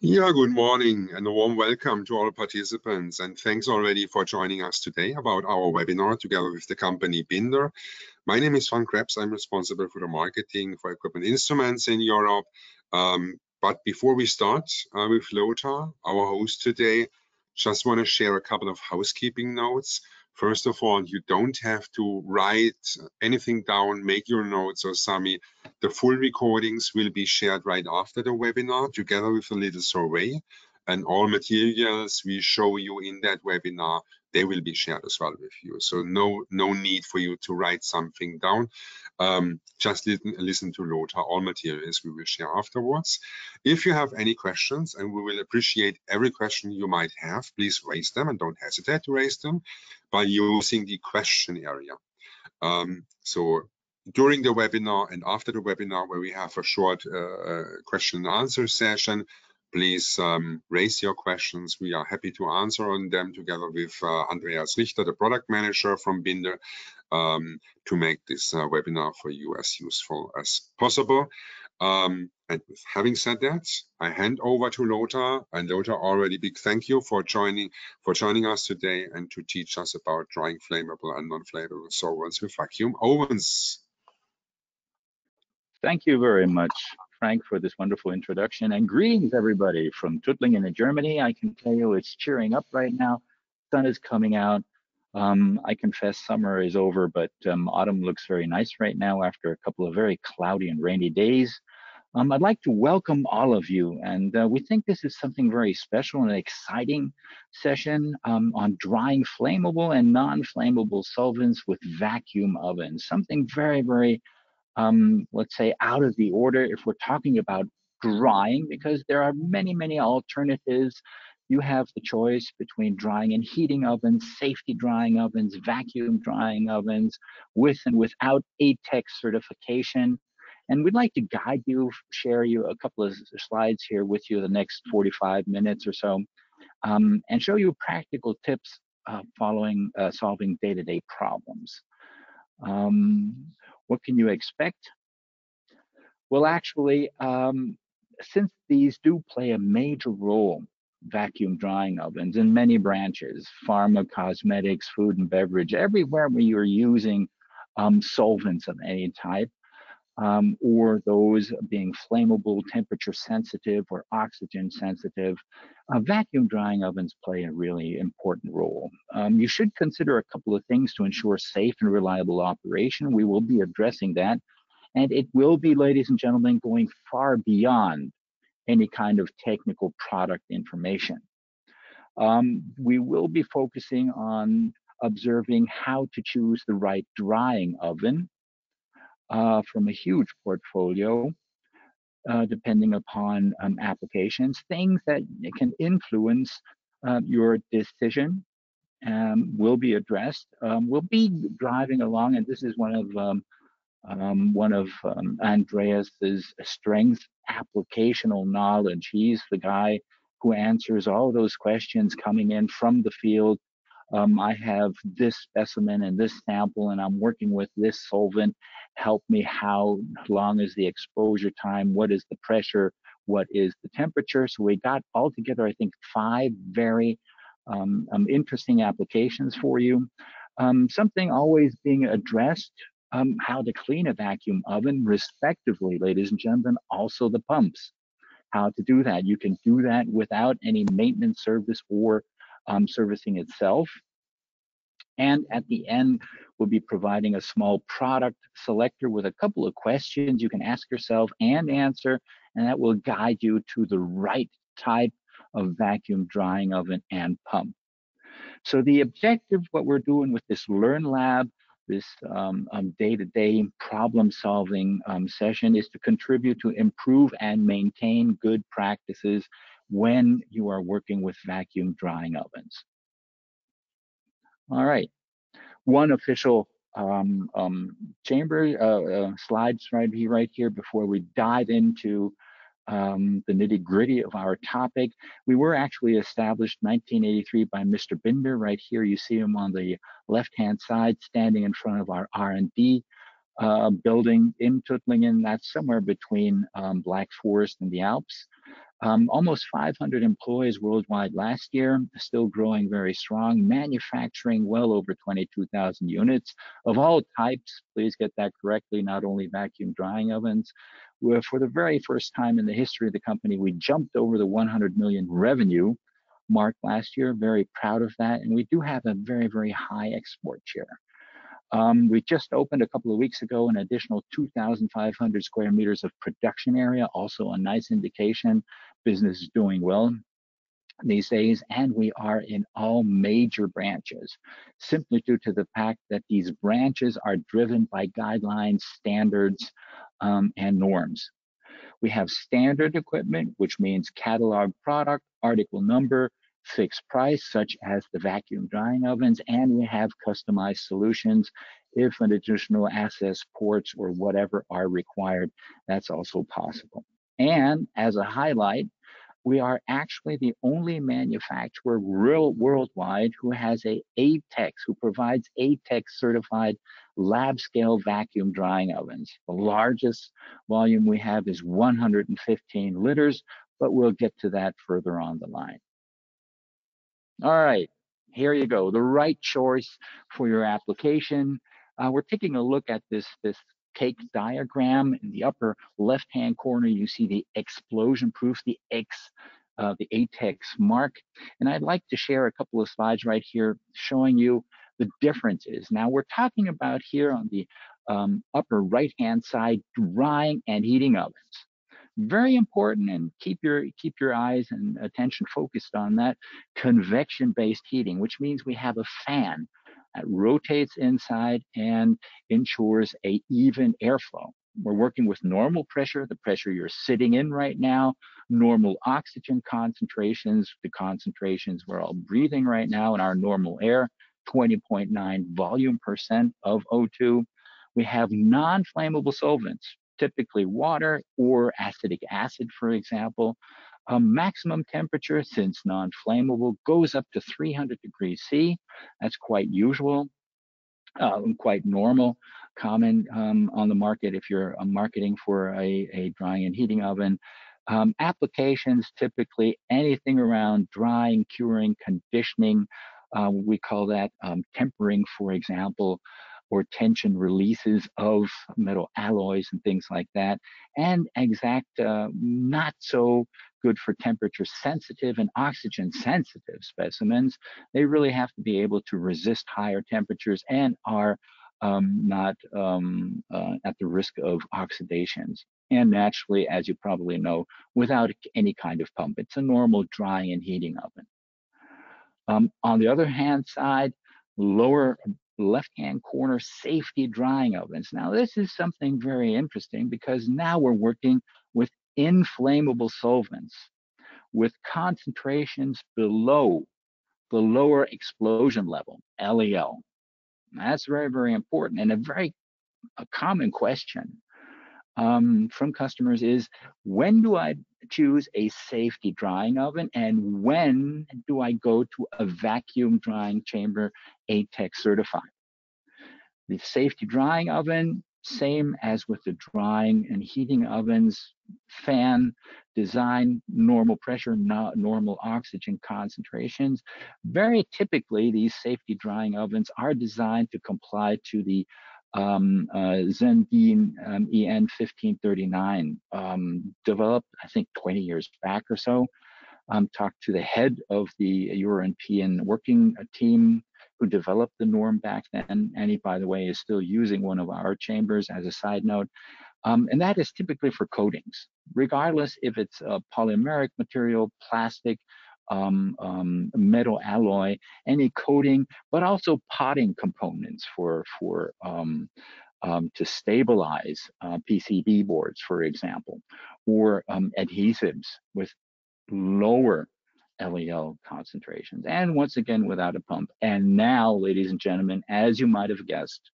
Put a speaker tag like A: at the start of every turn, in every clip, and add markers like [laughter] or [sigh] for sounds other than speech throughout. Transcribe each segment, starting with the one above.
A: Yeah, good morning and a warm welcome to all participants and thanks already for joining us today about our webinar together with the company Binder. My name is Frank Krebs. I'm responsible for the marketing for equipment instruments in Europe. Um, but before we start uh, with Lothar, our host today, just want to share a couple of housekeeping notes. First of all, you don't have to write anything down, make your notes or summary. The full recordings will be shared right after the webinar together with a little survey. And all materials we show you in that webinar they will be shared as well with you. So no no need for you to write something down um, just listen, listen to Lothar all materials we will share afterwards. If you have any questions and we will appreciate every question you might have please raise them and don't hesitate to raise them by using the question area um, so during the webinar and after the webinar where we have a short uh, uh question and answer session please um, raise your questions. We are happy to answer on them together with uh, Andreas Richter, the product manager from Binder, um, to make this uh, webinar for you as useful as possible. Um, and with having said that, I hand over to Lothar. And Lothar, already big thank you for joining for joining us today and to teach us about drying flammable and non-flammable solvents with vacuum ovens.
B: Thank you very much. Frank, for this wonderful introduction. And greetings, everybody, from Tuttlingen in Germany. I can tell you it's cheering up right now. Sun is coming out. Um, I confess summer is over, but um, autumn looks very nice right now after a couple of very cloudy and rainy days. Um, I'd like to welcome all of you, and uh, we think this is something very special and exciting session um, on drying flammable and non-flammable solvents with vacuum ovens. Something very, very um, let's say, out of the order if we're talking about drying, because there are many, many alternatives. You have the choice between drying and heating ovens, safety drying ovens, vacuum drying ovens, with and without ATEX certification. And we'd like to guide you, share you a couple of slides here with you the next 45 minutes or so, um, and show you practical tips uh, following uh, solving day-to-day -day problems. Um, what can you expect? Well, actually, um, since these do play a major role, vacuum drying ovens in many branches, pharma, cosmetics, food and beverage, everywhere where you're using um, solvents of any type, um, or those being flammable, temperature sensitive, or oxygen sensitive, uh, vacuum drying ovens play a really important role. Um, you should consider a couple of things to ensure safe and reliable operation. We will be addressing that. And it will be, ladies and gentlemen, going far beyond any kind of technical product information. Um, we will be focusing on observing how to choose the right drying oven uh, from a huge portfolio, uh, depending upon um, applications, things that can influence uh, your decision um, will be addressed. Um, we'll be driving along, and this is one of um, one of um, Andreas's strengths, applicational knowledge. He's the guy who answers all those questions coming in from the field. Um, I have this specimen and this sample, and I'm working with this solvent, help me how long is the exposure time, what is the pressure, what is the temperature. So we got altogether, I think, five very um, um, interesting applications for you. Um, something always being addressed, um, how to clean a vacuum oven, respectively, ladies and gentlemen, also the pumps. How to do that. You can do that without any maintenance service or um, servicing itself. And at the end, we'll be providing a small product selector with a couple of questions you can ask yourself and answer, and that will guide you to the right type of vacuum drying oven and pump. So the objective, what we're doing with this Learn Lab, this um, um, day-to-day problem-solving um, session is to contribute to improve and maintain good practices when you are working with vacuum drying ovens. All right, one official um, chamber uh, uh, slides right here, right here before we dive into um, the nitty gritty of our topic. We were actually established 1983 by Mr. Binder. Right here, you see him on the left-hand side, standing in front of our R&D uh, building in Tuttlingen. That's somewhere between um, Black Forest and the Alps. Um, almost 500 employees worldwide last year, still growing very strong. Manufacturing well over 22,000 units of all types. Please get that correctly, not only vacuum drying ovens. For the very first time in the history of the company, we jumped over the 100 million revenue mark last year. Very proud of that. And we do have a very, very high export share. Um, we just opened a couple of weeks ago an additional 2,500 square meters of production area, also a nice indication business is doing well these days, and we are in all major branches, simply due to the fact that these branches are driven by guidelines, standards, um, and norms. We have standard equipment, which means catalog product, article number, fixed price, such as the vacuum drying ovens, and we have customized solutions if an additional access ports or whatever are required, that's also possible. And as a highlight, we are actually the only manufacturer real worldwide who has a ATEX, who provides ATEX certified lab scale vacuum drying ovens. The largest volume we have is 115 liters, but we'll get to that further on the line. All right, here you go, the right choice for your application. Uh, we're taking a look at this, this cake diagram. In the upper left-hand corner, you see the explosion proof, the X, uh, the ATEX mark. And I'd like to share a couple of slides right here showing you the differences. Now we're talking about here on the um, upper right-hand side, drying and heating ovens very important and keep your keep your eyes and attention focused on that convection based heating which means we have a fan rotates inside and ensures a even airflow we're working with normal pressure the pressure you're sitting in right now normal oxygen concentrations the concentrations we're all breathing right now in our normal air 20.9 volume percent of O2 we have non-flammable solvents typically water or acetic acid, for example. A maximum temperature, since non-flammable, goes up to 300 degrees C. That's quite usual, uh, quite normal, common um, on the market if you're uh, marketing for a, a drying and heating oven. Um, applications typically anything around drying, curing, conditioning. Uh, we call that um, tempering, for example or tension releases of metal alloys and things like that, and exact uh, not so good for temperature sensitive and oxygen sensitive specimens. They really have to be able to resist higher temperatures and are um, not um, uh, at the risk of oxidations. And naturally, as you probably know, without any kind of pump, it's a normal drying and heating oven. Um, on the other hand side, lower left-hand corner safety drying ovens. Now, this is something very interesting because now we're working with inflammable solvents with concentrations below the lower explosion level, LEL. That's very, very important and a very a common question um, from customers is when do I choose a safety drying oven and when do I go to a vacuum drying chamber ATEX certified? The safety drying oven, same as with the drying and heating ovens, fan design, normal pressure, not normal oxygen concentrations. Very typically, these safety drying ovens are designed to comply to the um, uh, um, EN 1539, um, developed, I think, 20 years back or so. Um, talked to the head of the European working team who developed the norm back then. And he, by the way, is still using one of our chambers as a side note. Um, and that is typically for coatings, regardless if it's a polymeric material, plastic, um, um, metal alloy, any coating, but also potting components for for um, um to stabilize uh, PCB boards, for example, or um, adhesives with lower LEL concentrations, and once again without a pump. And now, ladies and gentlemen, as you might have guessed,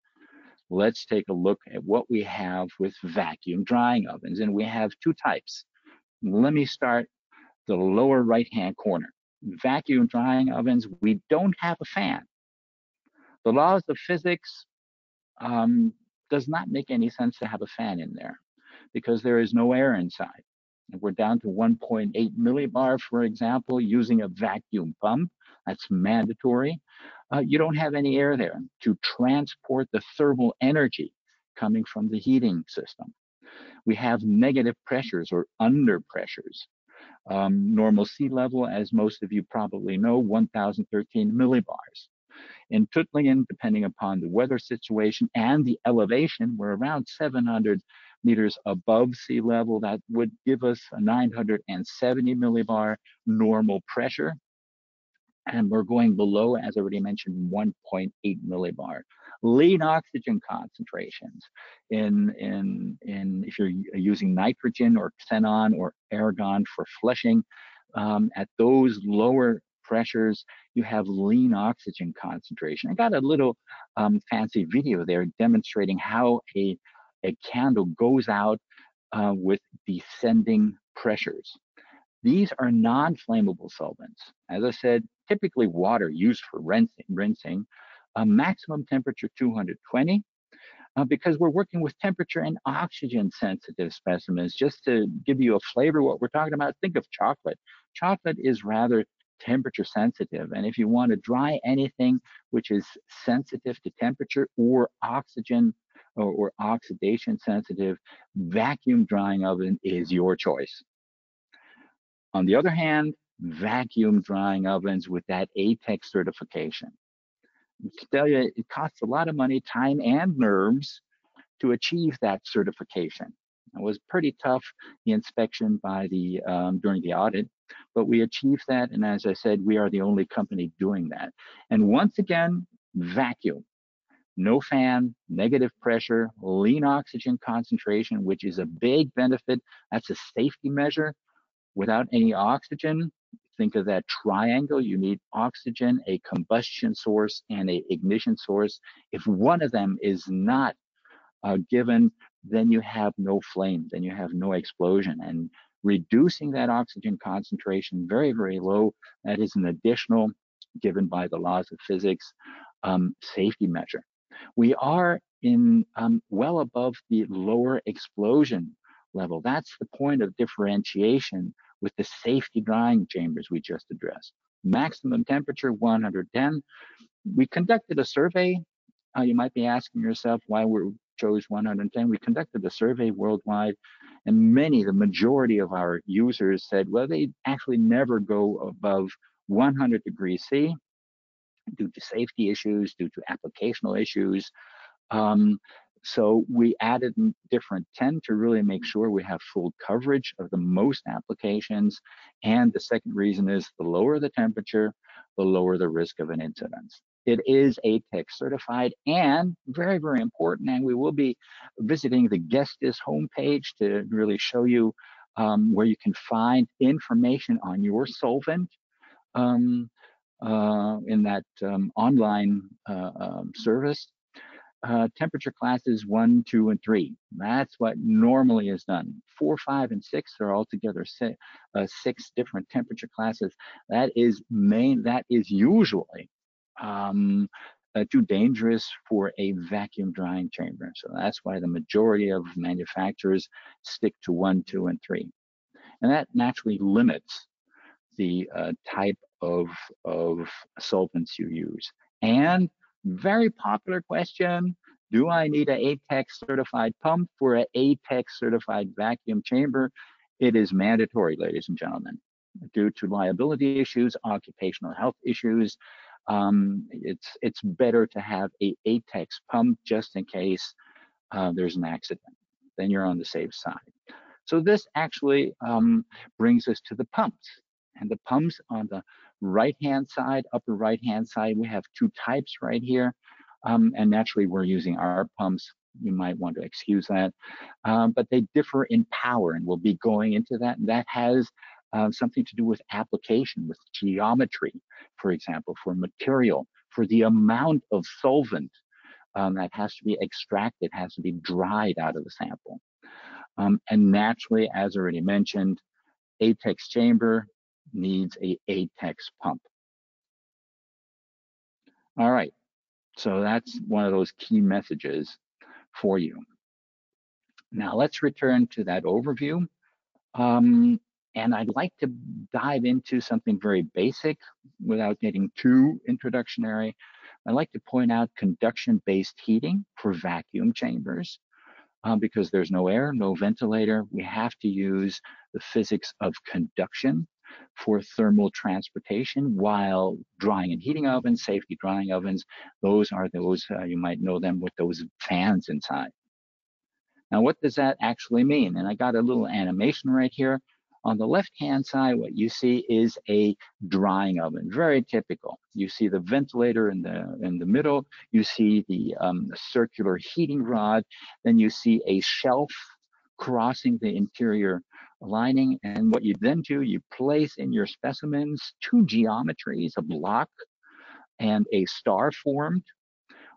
B: let's take a look at what we have with vacuum drying ovens, and we have two types. Let me start the lower right-hand corner. Vacuum drying ovens, we don't have a fan. The laws of physics um, does not make any sense to have a fan in there because there is no air inside. If we're down to 1.8 millibar, for example, using a vacuum pump, that's mandatory. Uh, you don't have any air there to transport the thermal energy coming from the heating system. We have negative pressures or under pressures. Um, normal sea level, as most of you probably know, 1013 millibars. In Tuttlingen, depending upon the weather situation and the elevation, we're around 700 meters above sea level. That would give us a 970 millibar normal pressure. And we're going below, as I already mentioned, 1.8 millibar. Lean oxygen concentrations in, in, in if you're using nitrogen or xenon or argon for flushing, um, at those lower pressures, you have lean oxygen concentration. I got a little um, fancy video there demonstrating how a a candle goes out uh, with descending pressures. These are non-flammable solvents. As I said, typically water used for rinsing, rinsing a maximum temperature 220, uh, because we're working with temperature and oxygen sensitive specimens. Just to give you a flavor what we're talking about, think of chocolate. Chocolate is rather temperature sensitive. And if you want to dry anything which is sensitive to temperature or oxygen or, or oxidation sensitive, vacuum drying oven is your choice. On the other hand, vacuum drying ovens with that ATEX certification. You it costs a lot of money, time, and nerves to achieve that certification. It was pretty tough, the inspection by the um, during the audit, but we achieved that. And as I said, we are the only company doing that. And once again, vacuum no fan, negative pressure, lean oxygen concentration, which is a big benefit. That's a safety measure. Without any oxygen, think of that triangle. You need oxygen, a combustion source, and a ignition source. If one of them is not uh, given, then you have no flame, then you have no explosion. And reducing that oxygen concentration very, very low, that is an additional, given by the laws of physics, um, safety measure. We are in um, well above the lower explosion level. That's the point of differentiation with the safety drying chambers we just addressed. Maximum temperature 110. We conducted a survey. Uh, you might be asking yourself why we chose 110. We conducted a survey worldwide, and many, the majority of our users said, well, they actually never go above 100 degrees C due to safety issues, due to applicational issues. Um, so we added different 10 to really make sure we have full coverage of the most applications. And the second reason is the lower the temperature, the lower the risk of an incident. It is ATEX certified and very, very important. And we will be visiting the Gestis homepage to really show you um, where you can find information on your solvent. Um, uh, in that um, online uh, um, service. Uh, temperature classes one, two, and three. That's what normally is done. Four, five, and six are altogether six, uh, six different temperature classes. That is main. That is usually um, uh, too dangerous for a vacuum drying chamber. So that's why the majority of manufacturers stick to one, two, and three, and that naturally limits the uh, type of, of solvents you use. And very popular question, do I need a ATEX certified pump for an ATEX certified vacuum chamber? It is mandatory, ladies and gentlemen. Due to liability issues, occupational health issues, um, it's it's better to have a ATEX pump just in case uh, there's an accident. Then you're on the safe side. So this actually um, brings us to the pumps. And the pumps on the right-hand side, upper right-hand side, we have two types right here. Um, and naturally, we're using our pumps. You might want to excuse that. Um, but they differ in power, and we'll be going into that. And that has uh, something to do with application, with geometry, for example, for material, for the amount of solvent um, that has to be extracted, has to be dried out of the sample. Um, and naturally, as already mentioned, ATEX chamber, needs a ATEX pump. All right, so that's one of those key messages for you. Now let's return to that overview Um, and I'd like to dive into something very basic without getting too introductionary. I'd like to point out conduction-based heating for vacuum chambers. Uh, because there's no air, no ventilator, we have to use the physics of conduction for thermal transportation while drying and heating ovens, safety drying ovens, those are those, uh, you might know them with those fans inside. Now, what does that actually mean? And I got a little animation right here. On the left-hand side, what you see is a drying oven, very typical. You see the ventilator in the in the middle. You see the um, circular heating rod. Then you see a shelf crossing the interior lining. And what you then do, you place in your specimens two geometries, a block and a star formed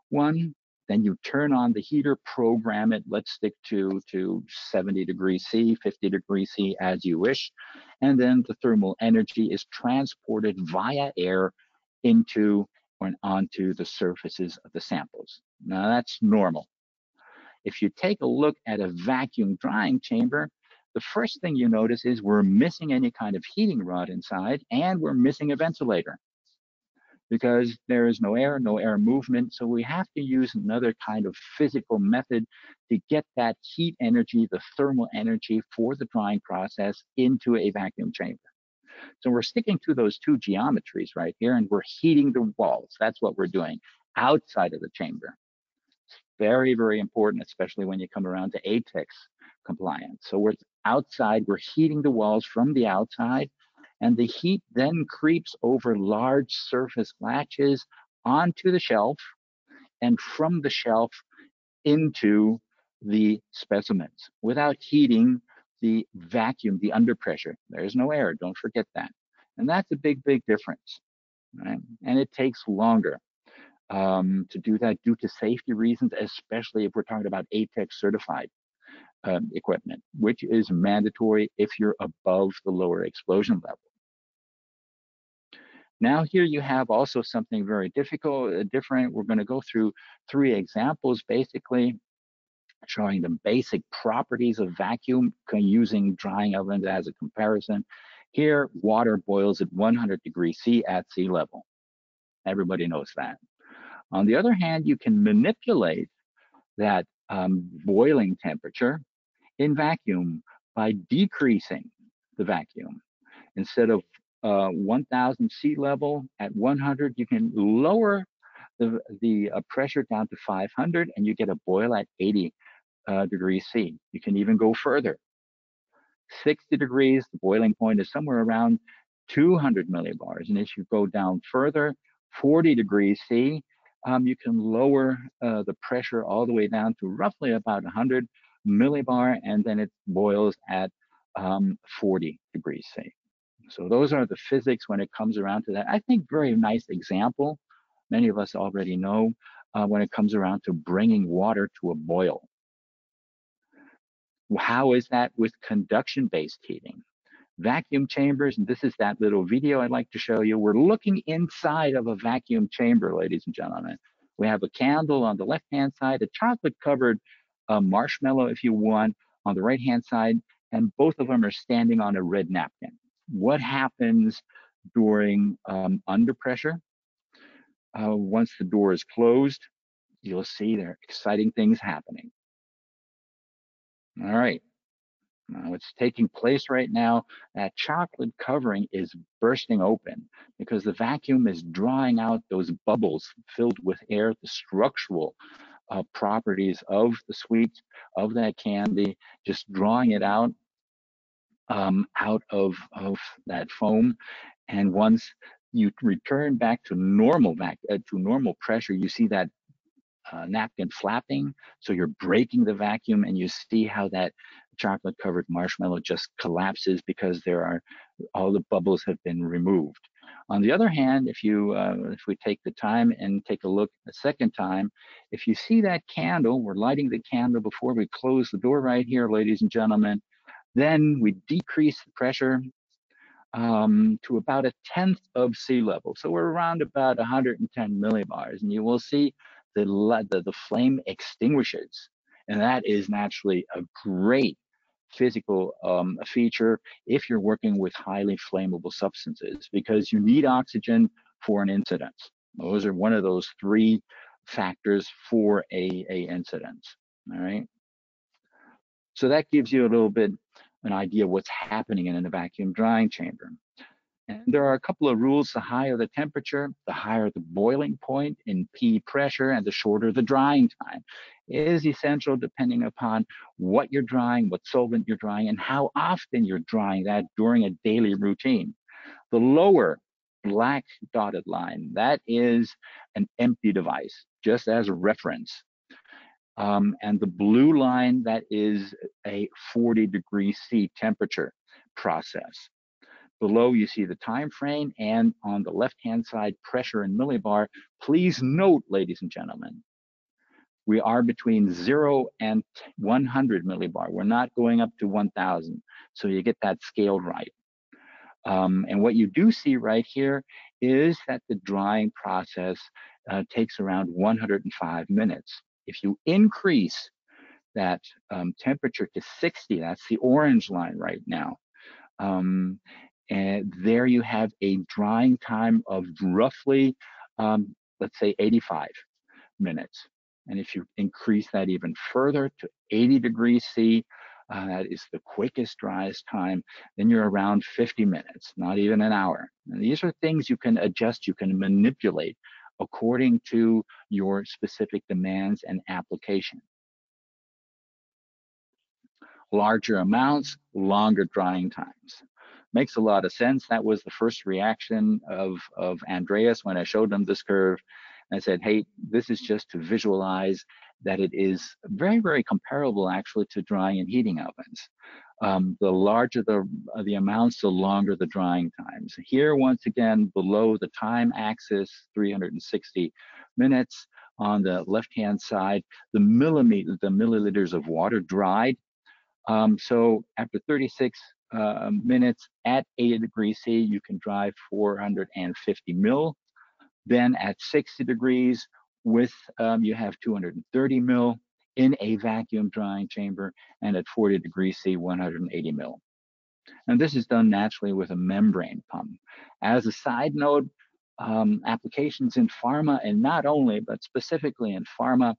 B: one then you turn on the heater, program it. Let's stick to, to 70 degrees C, 50 degrees C as you wish. And then the thermal energy is transported via air into or onto the surfaces of the samples. Now that's normal. If you take a look at a vacuum drying chamber, the first thing you notice is we're missing any kind of heating rod inside and we're missing a ventilator because there is no air, no air movement. So we have to use another kind of physical method to get that heat energy, the thermal energy for the drying process into a vacuum chamber. So we're sticking to those two geometries right here and we're heating the walls. That's what we're doing outside of the chamber. Very, very important, especially when you come around to ATEX compliance. So we're outside, we're heating the walls from the outside and the heat then creeps over large surface latches onto the shelf and from the shelf into the specimens without heating the vacuum, the under pressure. There's no air, don't forget that. And that's a big, big difference. Right? And it takes longer um, to do that due to safety reasons, especially if we're talking about ATEX certified um, equipment, which is mandatory if you're above the lower explosion level. Now here you have also something very difficult, uh, different. We're going to go through three examples, basically showing the basic properties of vacuum using drying ovens as a comparison. Here, water boils at 100 degrees C at sea level. Everybody knows that. On the other hand, you can manipulate that um, boiling temperature in vacuum by decreasing the vacuum. Instead of uh, 1000 sea level at 100 you can lower the, the uh, pressure down to 500 and you get a boil at 80 uh, degrees C. You can even go further. 60 degrees, the boiling point is somewhere around 200 millibars. And as you go down further, 40 degrees C, um, you can lower uh, the pressure all the way down to roughly about 100 millibar, and then it boils at um, 40 degrees C. So those are the physics when it comes around to that. I think very nice example. Many of us already know uh, when it comes around to bringing water to a boil. How is that with conduction-based heating? Vacuum chambers, and this is that little video I'd like to show you. We're looking inside of a vacuum chamber, ladies and gentlemen. We have a candle on the left-hand side, a chocolate-covered uh, marshmallow, if you want, on the right-hand side, and both of them are standing on a red napkin what happens during um, under pressure. Uh, once the door is closed, you'll see there are exciting things happening. All right. It's taking place right now. That chocolate covering is bursting open because the vacuum is drawing out those bubbles filled with air, the structural uh, properties of the sweet, of that candy, just drawing it out um, out of, of that foam. And once you return back to normal vac uh, to normal pressure, you see that uh, napkin flapping. So you're breaking the vacuum and you see how that chocolate covered marshmallow just collapses because there are all the bubbles have been removed. On the other hand, if you uh, if we take the time and take a look a second time, if you see that candle, we're lighting the candle before we close the door right here, ladies and gentlemen. Then we decrease the pressure um, to about a tenth of sea level. So we're around about 110 millibars, and you will see the, the, the flame extinguishes. And that is naturally a great physical um, feature if you're working with highly flammable substances because you need oxygen for an incident. Those are one of those three factors for a, a incident. All right. So that gives you a little bit an idea of what's happening in a vacuum drying chamber. And there are a couple of rules. The higher the temperature, the higher the boiling point in P pressure, and the shorter the drying time it is essential depending upon what you're drying, what solvent you're drying, and how often you're drying that during a daily routine. The lower black dotted line, that is an empty device, just as a reference. Um, and the blue line, that is a 40 degrees C temperature process. Below you see the time frame and on the left-hand side, pressure in millibar. Please note, ladies and gentlemen, we are between zero and 100 millibar. We're not going up to 1000. So you get that scaled right. Um, and what you do see right here is that the drying process uh, takes around 105 minutes. If you increase that um, temperature to 60, that's the orange line right now, um, and there you have a drying time of roughly, um, let's say 85 minutes. And if you increase that even further to 80 degrees C, uh, that is the quickest, driest time, then you're around 50 minutes, not even an hour. And these are things you can adjust, you can manipulate according to your specific demands and application. Larger amounts, longer drying times makes a lot of sense. That was the first reaction of, of Andreas when I showed him this curve. I said, hey, this is just to visualize that it is very, very comparable actually to drying and heating ovens. Um, the larger the, the amounts, the longer the drying times. Here, once again, below the time axis, 360 minutes. On the left-hand side, the millimeter, the milliliters of water dried. Um, so after 36 uh, minutes at 80 degrees C, you can drive 450 mil. Then at 60 degrees with, um, you have 230 mil in a vacuum drying chamber and at 40 degrees C, 180 mil. And this is done naturally with a membrane pump. As a side note, um, applications in pharma and not only, but specifically in pharma,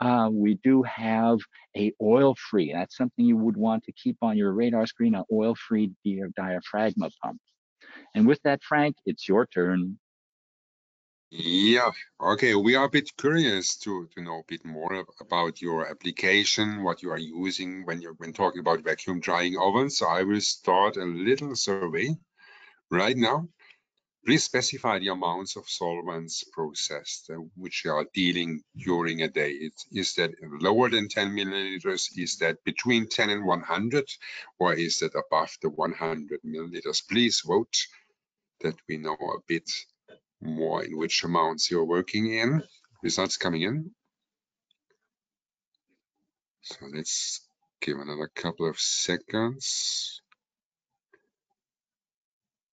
B: uh, we do have a oil-free. That's something you would want to keep on your radar screen, an oil-free diaphragma pump. And with that, Frank, it's your turn.
A: Yeah, okay. We are a bit curious to, to know a bit more about your application, what you are using when you're when talking about vacuum drying ovens. So I will start a little survey right now. Please specify the amounts of solvents processed uh, which you are dealing during a day. It, is that lower than 10 milliliters? Is that between 10 and 100? Or is that above the 100 milliliters? Please vote that we know a bit more in which amounts you're working in. Results coming in. So let's give another couple of seconds.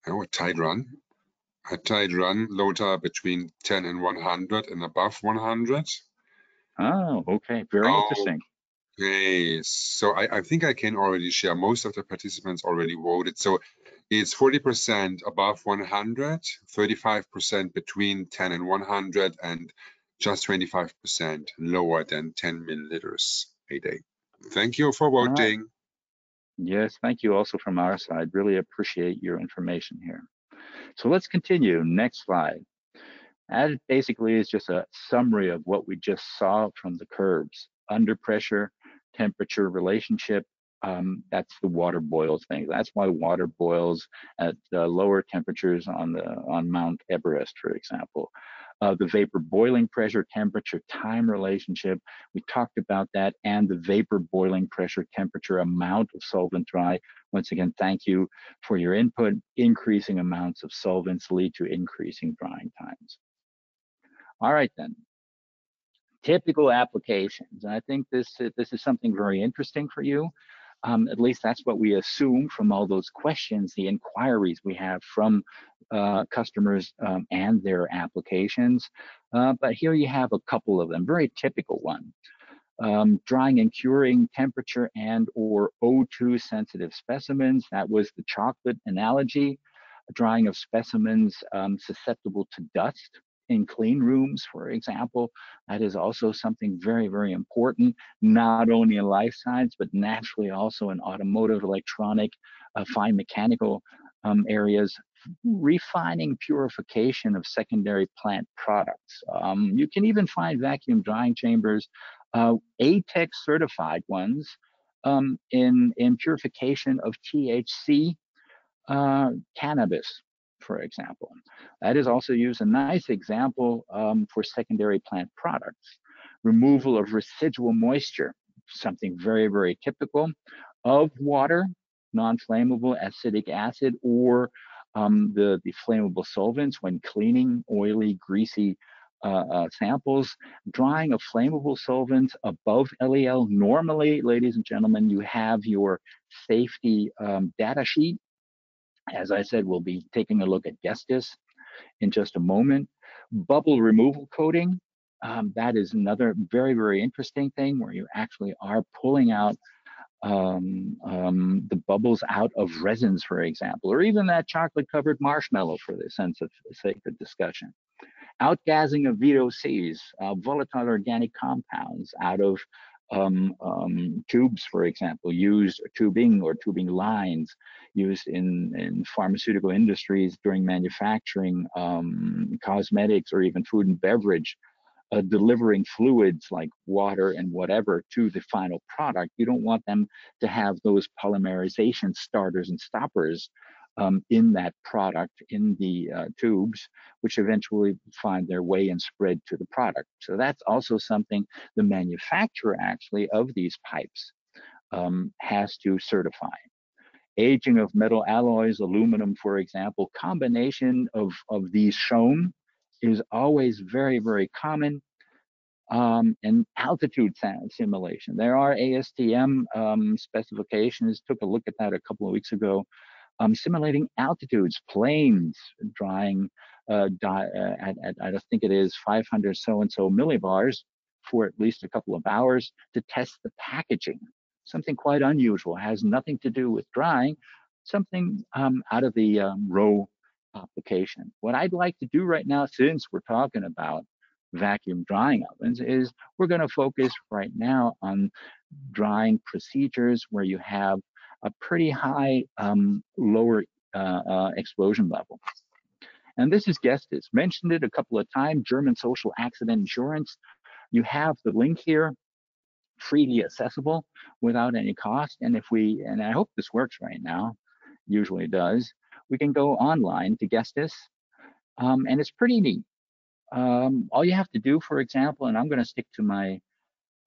A: Oh, a tight run a tight run, loader between 10 and 100 and above 100.
B: Oh, okay. Very oh, interesting.
A: Okay, so I, I think I can already share. Most of the participants already voted. So it's 40% above 100, 35% between 10 and 100, and just 25% lower than 10 milliliters a day. Thank you for voting. Right.
B: Yes, thank you also from our side. Really appreciate your information here. So let's continue. Next slide. That basically is just a summary of what we just saw from the curves. Under pressure, temperature relationship, um, that's the water boils thing. That's why water boils at uh, lower temperatures on the on Mount Everest, for example uh, the vapor boiling pressure temperature time relationship. We talked about that and the vapor boiling pressure temperature amount of solvent dry. Once again, thank you for your input. Increasing amounts of solvents lead to increasing drying times. All right then. Typical applications. And I think this, this is something very interesting for you. Um, at least that's what we assume from all those questions, the inquiries we have from uh, customers um, and their applications. Uh, but here you have a couple of them, very typical one. um, drying and curing temperature and or O2 sensitive specimens. That was the chocolate analogy, drying of specimens um, susceptible to dust in clean rooms, for example. That is also something very, very important, not only in life science, but naturally also in automotive, electronic, uh, fine mechanical um, areas, refining purification of secondary plant products. Um, you can even find vacuum drying chambers, uh, ATEX certified ones, um, in, in purification of THC uh, cannabis, for example. That is also used a nice example um, for secondary plant products. Removal of residual moisture, something very, very typical of water, non-flammable acidic acid, or um, the, the flammable solvents when cleaning oily, greasy uh, uh, samples. Drying of flammable solvents above LEL. Normally, ladies and gentlemen, you have your safety um, data sheet as I said, we'll be taking a look at Gestis in just a moment. Bubble removal coating, um, that is another very, very interesting thing where you actually are pulling out um, um, the bubbles out of resins, for example, or even that chocolate covered marshmallow for the sense of sake of discussion. Outgassing of VOCs, uh, volatile organic compounds out of um, um, tubes, for example, used tubing or tubing lines used in, in pharmaceutical industries during manufacturing, um, cosmetics, or even food and beverage, uh, delivering fluids like water and whatever to the final product. You don't want them to have those polymerization starters and stoppers um, in that product in the uh, tubes, which eventually find their way and spread to the product. So that's also something the manufacturer actually of these pipes um, has to certify. Aging of metal alloys, aluminum, for example, combination of, of these shown is always very, very common. Um, and altitude simulation. There are ASTM um, specifications, took a look at that a couple of weeks ago, um, simulating altitudes, planes drying uh, uh, at, at, I think it is 500 so-and-so millibars for at least a couple of hours to test the packaging. Something quite unusual, has nothing to do with drying, something um, out of the um, row application. What I'd like to do right now, since we're talking about vacuum drying ovens, is we're going to focus right now on drying procedures where you have a pretty high um, lower uh, uh, explosion level. And this is Gestis. Mentioned it a couple of times, German social accident insurance. You have the link here, freely accessible without any cost. And if we, and I hope this works right now, usually does, we can go online to Gestis. Um, and it's pretty neat. Um, all you have to do, for example, and I'm going to stick to my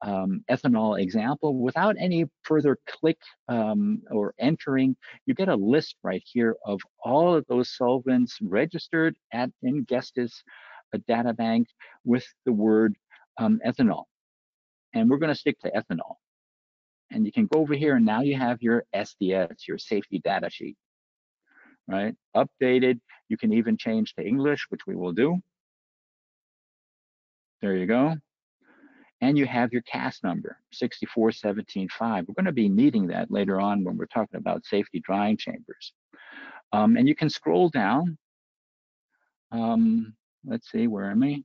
B: um, ethanol example, without any further click um, or entering, you get a list right here of all of those solvents registered at in Gestis, a data bank with the word um, ethanol. And we're going to stick to ethanol. And you can go over here and now you have your SDS, your safety data sheet, right? Updated. You can even change to English, which we will do. There you go and you have your CAS number, 64175. We're going to be needing that later on when we're talking about safety drying chambers. Um, and you can scroll down. Um, let's see, where am I?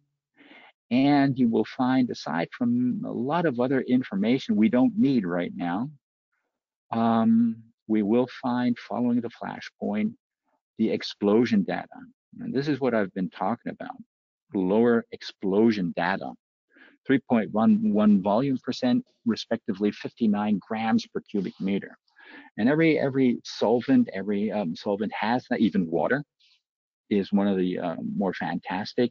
B: And you will find, aside from a lot of other information we don't need right now, um, we will find, following the flashpoint, the explosion data. And this is what I've been talking about, lower explosion data. 3.11 volume percent, respectively 59 grams per cubic meter. And every every solvent, every um, solvent has that. Even water is one of the uh, more fantastic,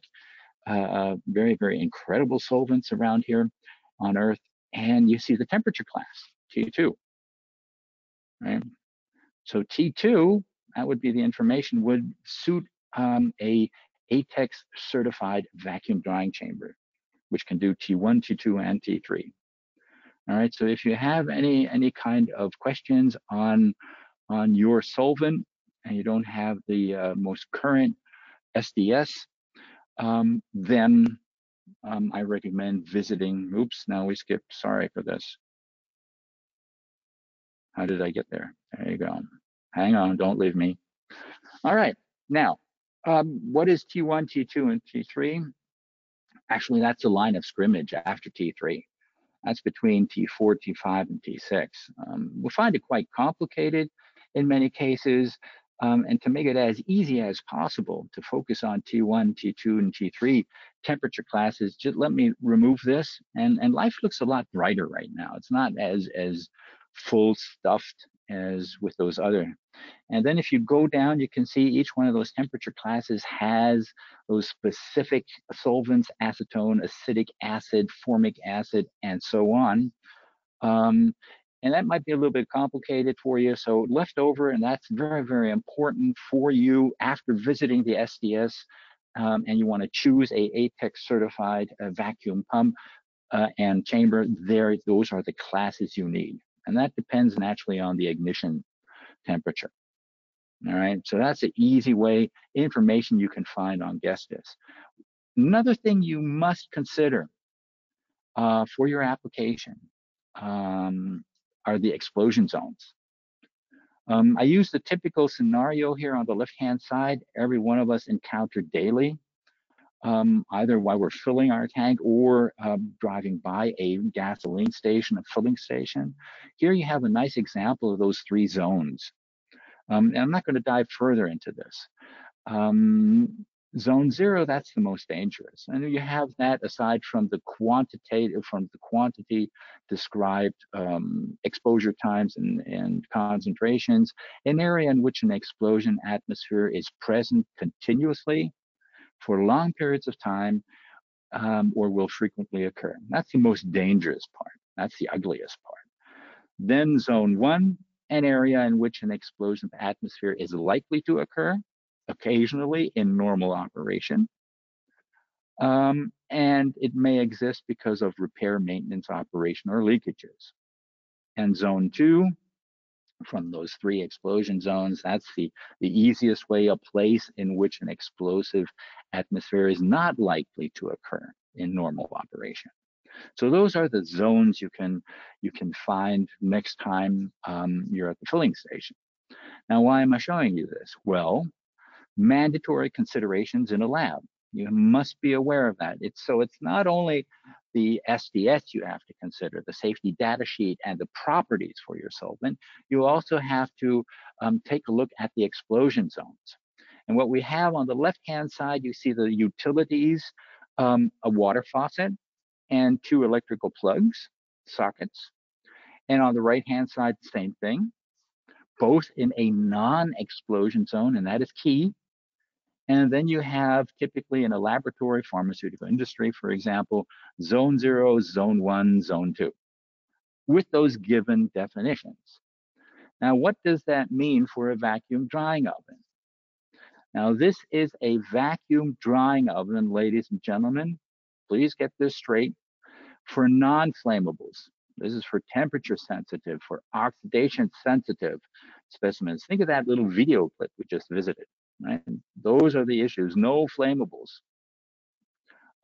B: uh, uh, very very incredible solvents around here on Earth. And you see the temperature class T2, right? So T2, that would be the information would suit um, a ATEX certified vacuum drying chamber which can do T1, T2, and T3. All right, so if you have any any kind of questions on on your solvent and you don't have the uh, most current SDS, um, then um, I recommend visiting. Oops, now we skipped. Sorry for this. How did I get there? There you go. Hang on, don't leave me. All right, now, um, what is T1, T2, and T3? Actually, that's a line of scrimmage after T3. That's between T4, T5, and T6. Um, we find it quite complicated in many cases. Um, and to make it as easy as possible to focus on T1, T2, and T3 temperature classes, just let me remove this. And, and life looks a lot brighter right now. It's not as, as full stuffed as with those other. And then if you go down, you can see each one of those temperature classes has those specific solvents, acetone, acetic acid, formic acid, and so on. Um, and that might be a little bit complicated for you. So left over, and that's very, very important for you after visiting the SDS, um, and you want to choose a ATEX certified uh, vacuum pump uh, and chamber. There, those are the classes you need, and that depends naturally on the ignition temperature. All right, so that's an easy way information you can find on Gestis. Another thing you must consider uh, for your application um, are the explosion zones. Um, I use the typical scenario here on the left-hand side. Every one of us encounter daily, um, either while we're filling our tank or um, driving by a gasoline station, a filling station. Here you have a nice example of those three zones. Um, and I'm not going to dive further into this. Um, Zone zero, that's the most dangerous. And you have that aside from the quantitative, from the quantity described um, exposure times and, and concentrations, an area in which an explosion atmosphere is present continuously for long periods of time um, or will frequently occur. That's the most dangerous part. That's the ugliest part. Then zone one, an area in which an explosion of atmosphere is likely to occur occasionally in normal operation. Um, and it may exist because of repair, maintenance, operation, or leakages. And zone two, from those three explosion zones, that's the, the easiest way, a place in which an explosive atmosphere is not likely to occur in normal operation. So those are the zones you can you can find next time um, you're at the filling station. Now, why am I showing you this? Well, mandatory considerations in a lab. You must be aware of that. It's so it's not only the SDS you have to consider, the safety data sheet and the properties for your solvent, you also have to um, take a look at the explosion zones. And what we have on the left-hand side, you see the utilities, um, a water faucet, and two electrical plugs, sockets. And on the right-hand side, same thing, both in a non-explosion zone, and that is key. And then you have typically in a laboratory pharmaceutical industry, for example, zone zero, zone one, zone two, with those given definitions. Now, what does that mean for a vacuum drying oven? Now, this is a vacuum drying oven, ladies and gentlemen. Please get this straight. For non-flammables, this is for temperature sensitive, for oxidation sensitive specimens. Think of that little video clip we just visited right? Those are the issues, no flammables.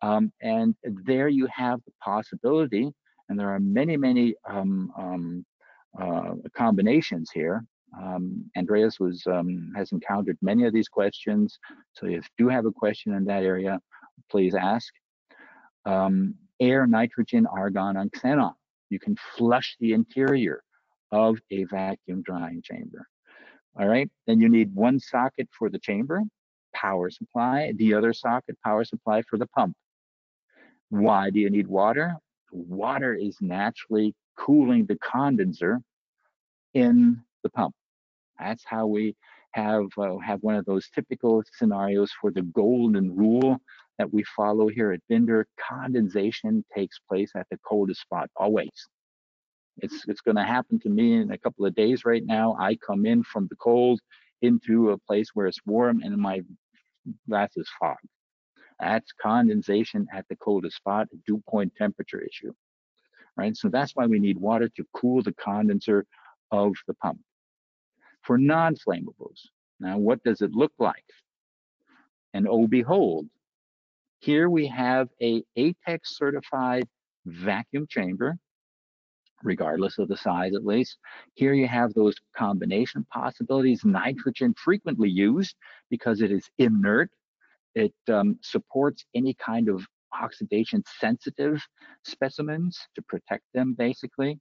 B: Um, and there you have the possibility, and there are many, many um, um, uh, combinations here. Um, Andreas was um, has encountered many of these questions, so if you do have a question in that area, please ask. Air, nitrogen, argon, and xenon. You can flush the interior of a vacuum drying chamber. All right, then you need one socket for the chamber, power supply, the other socket, power supply for the pump. Why do you need water? Water is naturally cooling the condenser in the pump. That's how we have uh, have one of those typical scenarios for the golden rule that we follow here at Binder. Condensation takes place at the coldest spot always. It's it's going to happen to me in a couple of days right now. I come in from the cold into a place where it's warm and my glass is fogged. That's condensation at the coldest spot, dew point temperature issue, right? So that's why we need water to cool the condenser of the pump. For non-flammables, now what does it look like? And oh behold, Here we have a ATEX certified vacuum chamber, regardless of the size at least. Here you have those combination possibilities. Nitrogen frequently used because it is inert. It um, supports any kind of oxidation sensitive specimens to protect them basically.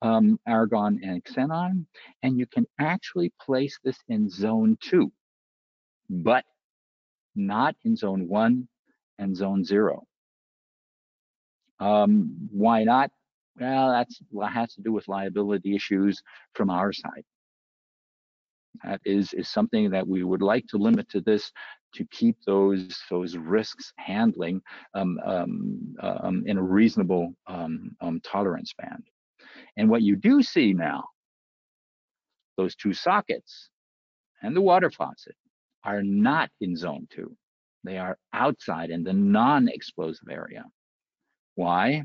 B: Um, argon and xenon, and you can actually place this in zone two, but not in zone one and zone zero. Um, why not? Well, that's what has to do with liability issues from our side. That is, is something that we would like to limit to this to keep those those risks handling um, um, um, in a reasonable um, um, tolerance band. And what you do see now, those two sockets and the water faucet are not in zone two. They are outside in the non-explosive area. Why?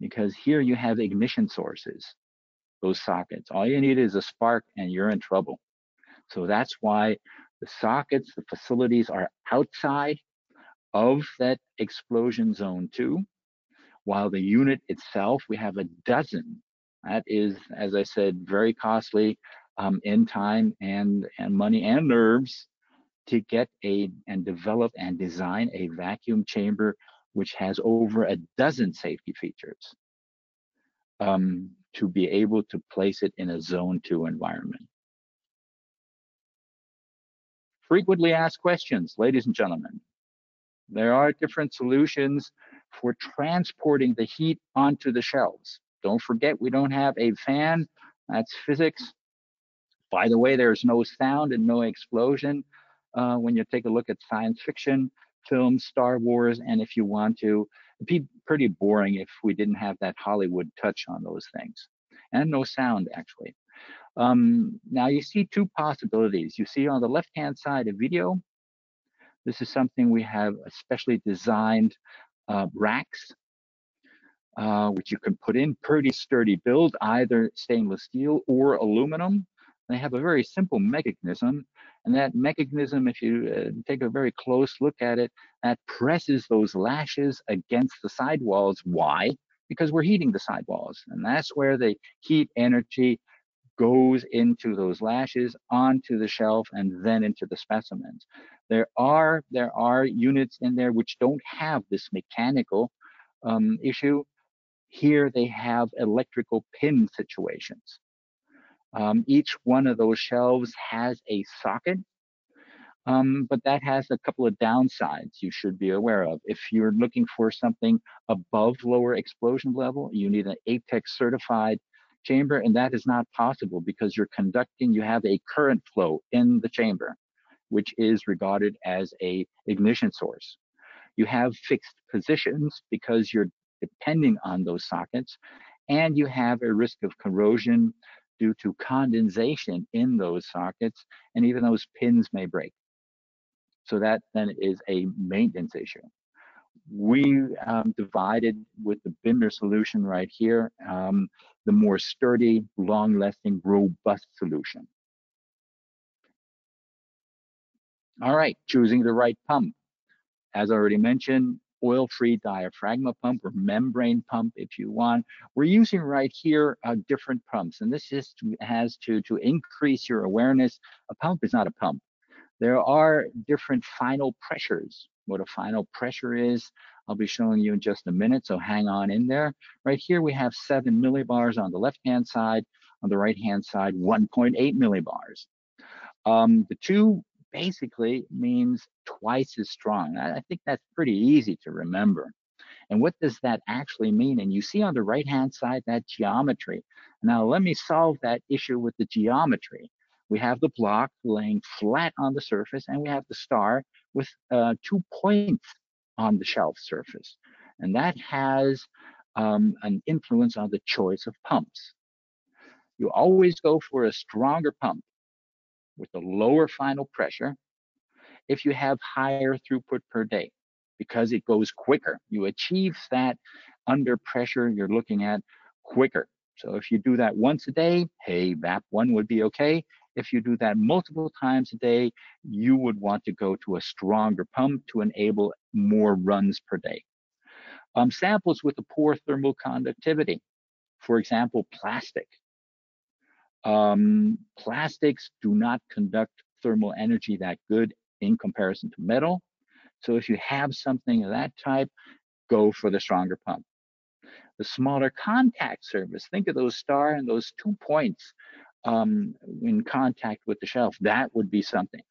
B: Because here you have ignition sources, those sockets. All you need is a spark and you're in trouble. So that's why the sockets, the facilities are outside of that explosion zone too. while the unit itself, we have a dozen. That is, as I said, very costly um, in time and, and money and nerves to get a and develop and design a vacuum chamber which has over a dozen safety features um, to be able to place it in a zone two environment. Frequently asked questions, ladies and gentlemen. There are different solutions for transporting the heat onto the shelves. Don't forget, we don't have a fan. That's physics. By the way, there's no sound and no explosion uh, when you take a look at science fiction films, Star Wars, and if you want to, it'd be pretty boring if we didn't have that Hollywood touch on those things. And no sound, actually. Um, now you see two possibilities. You see on the left-hand side a video. This is something we have especially designed uh, racks, uh, which you can put in pretty sturdy build, either stainless steel or aluminum. They have a very simple mechanism, and that mechanism, if you uh, take a very close look at it, that presses those lashes against the sidewalls. Why? Because we're heating the sidewalls, and that's where the heat energy goes into those lashes onto the shelf and then into the specimens. There are there are units in there which don't have this mechanical um, issue. Here they have electrical pin situations. Um, each one of those shelves has a socket, um, but that has a couple of downsides you should be aware of. If you're looking for something above lower explosion level, you need an ATEX certified chamber, and that is not possible because you're conducting, you have a current flow in the chamber, which is regarded as a ignition source. You have fixed positions because you're depending on those sockets, and you have a risk of corrosion due to condensation in those sockets, and even those pins may break. So that then is a maintenance issue we um, divided with the Binder solution right here, um, the more sturdy, long-lasting, robust solution. All right, choosing the right pump. As I already mentioned, oil-free diaphragma pump or membrane pump if you want. We're using right here uh, different pumps, and this just has to, to increase your awareness. A pump is not a pump. There are different final pressures what a final pressure is. I'll be showing you in just a minute, so hang on in there. Right here, we have seven millibars on the left-hand side. On the right-hand side, 1.8 millibars. Um, the two basically means twice as strong. I, think that's pretty easy to remember. And what does that actually mean? And you see on the right-hand side that geometry. Now let me solve that issue with the geometry. We have the block laying flat on the surface and we have the star with uh, two points on the shelf surface. And that has um, an influence on the choice of pumps. You always go for a stronger pump with a lower final pressure if you have higher throughput per day because it goes quicker. You achieve that under pressure you're looking at quicker. So if you do that once a day, hey, VAP1 would be okay. if you do that multiple times a day, you would want to go to a stronger pump to enable more runs per day. Um, samples with a poor thermal conductivity, for example, plastic. Um, plastics do not conduct thermal energy that good in comparison to metal. So if you have something of that type, go for the stronger pump. The smaller contact surface, think of those star and those two points um, in contact with the shelf. That would be something.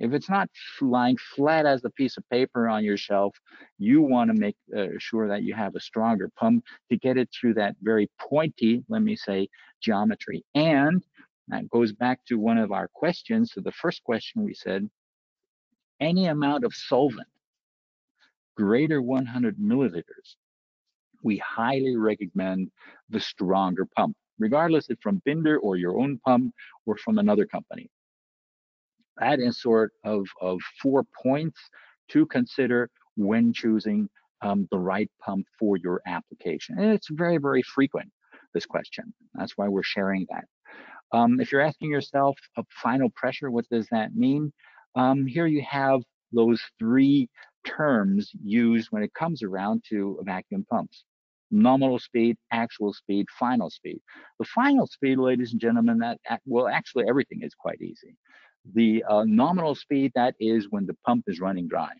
B: If it's not lying flat as a piece of paper on your shelf, you want to make uh, sure that you have a stronger pump to get it through that very pointy, let me say, geometry. And that goes back to one of our questions. So the first question we said, any amount of solvent greater 100 milliliters, we highly recommend the stronger pump, regardless if from Binder or your own pump or from another company. That sort of, of four points to consider when choosing um, the right pump for your application. And it's very, very frequent, this question. That's why we're sharing that. Um, if you're asking yourself a final pressure, what does that mean? Um, here you have those three terms used when it comes around to vacuum pumps. Nominal speed, actual speed, final speed. The final speed, ladies and gentlemen, that well, actually everything is quite easy. The uh, nominal speed, that is when the pump is running dry.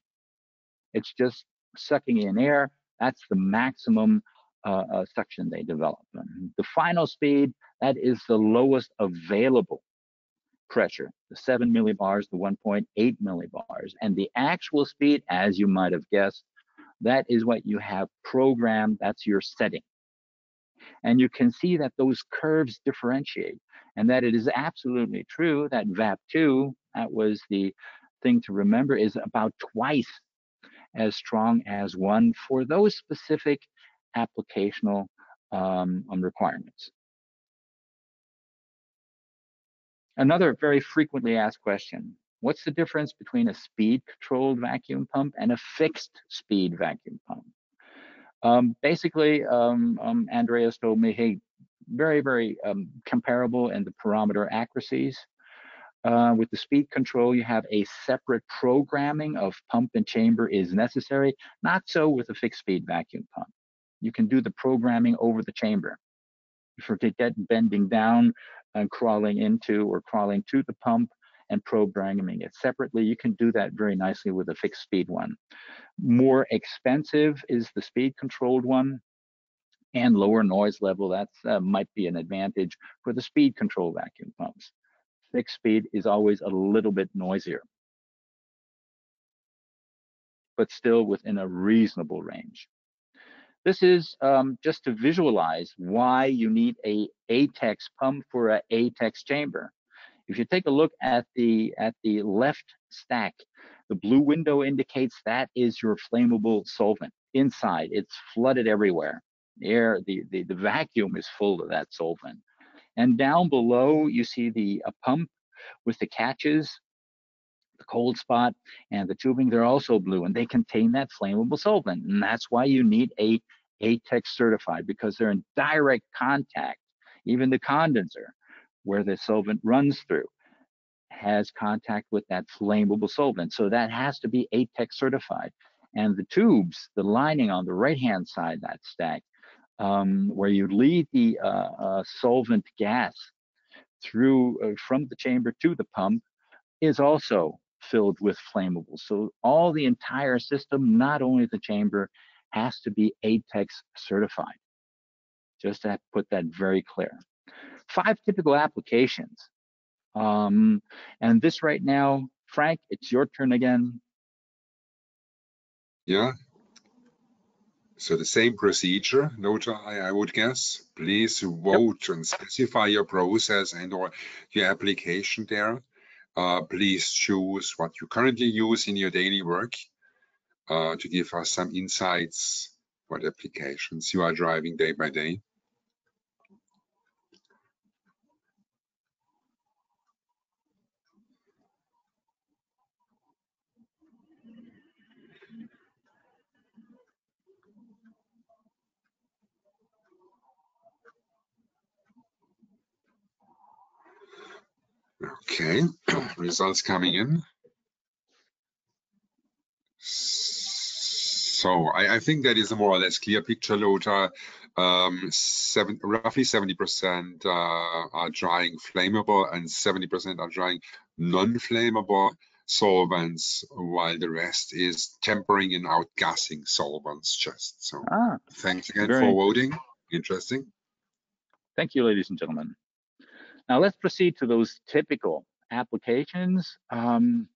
B: It's just sucking in air. That's the maximum uh, uh, suction they develop. And the final speed, that is the lowest available pressure, the 7 millibars, the 1.8 millibars. And the actual speed, as you might have guessed, that is what you have programmed, that's your setting. And you can see that those curves differentiate and that it is absolutely true that VAP2, that was the thing to remember, is about twice as strong as one for those specific applicational um, requirements. Another very frequently asked question, what's the difference between a speed controlled vacuum pump and a fixed speed vacuum pump? Um, basically, um, um, Andreas told me, hey, very, very um, comparable in the parameter accuracies. Uh, with the speed control, you have a separate programming of pump and chamber is necessary. Not so with a fixed speed vacuum pump. You can do the programming over the chamber. If you get bending down and crawling into or crawling to the pump and programming it separately. You can do that very nicely with a fixed speed one. More expensive is the speed controlled one and lower noise level. That uh, might be an advantage for the speed control vacuum pumps. Fixed speed is always a little bit noisier, but still within a reasonable range. This is um, just to visualize why you need a ATEX pump for a ATEX chamber. If you take a look at the at the left stack, the blue window indicates that is your flammable solvent. Inside, it's flooded everywhere. The air, the, the, the vacuum is full of that solvent. And down below, you see the pump with the catches the cold spot and the tubing, they're also blue and they contain that flammable solvent. And that's why you need a ATEX certified because they're in direct contact. Even the condenser, where the solvent runs through, has contact with that flammable solvent. So that has to be ATEX certified. And the tubes, the lining on the right hand side, that stack, um, where you lead the uh, uh, solvent gas through uh, from the chamber to the pump, is also filled with flammable. So all the entire system, not only the chamber, has to be ATEX certified. Just to put that very clear. Five typical applications. Um, and this right now, Frank, it's your turn again.
A: Yeah. So the same procedure, Nota, I, I would guess. Please vote yep. and specify your process and or your application there. Uh, please choose what you currently use in your daily work uh, to give us some insights what applications you are driving day by day. Okay, [clears throat] results coming in. So I, I, think that is a more or less clear picture, Lothar. Um, seven, roughly 70% uh, are drying flammable and 70% are drying non-flammable solvents, while the rest is tempering and outgassing solvents just. So ah, thanks again very... for voting. Interesting.
B: Thank you, ladies and gentlemen. Now let's proceed to those typical applications. Um,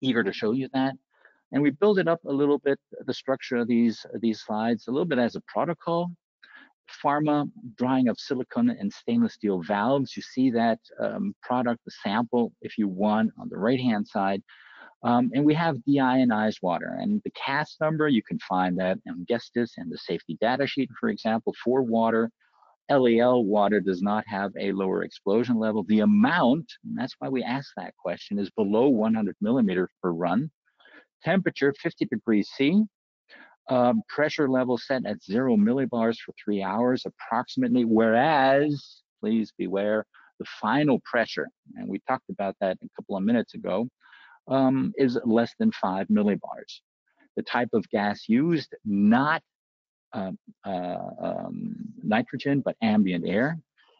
B: eager to show you that. And we build it up a little bit, the structure of these, these slides, a little bit as a protocol. Pharma drying of silicone and stainless steel valves. You see that um, product, the sample, if you want, on the right-hand side. Um, and we have deionized water. And the CAS number, you can find that in Gestis and the safety data sheet, for example, for water. LEL water does not have a lower explosion level. The amount, that's why we ask that question, is below 100 millimeters per run. Temperature 50 degrees C. Um, pressure level set at zero millibars for three hours approximately, whereas, please beware, the final pressure, and we talked about that a couple of minutes ago, um, is less than five millibars. The type of gas used, not uh, uh, um, nitrogen, but ambient air.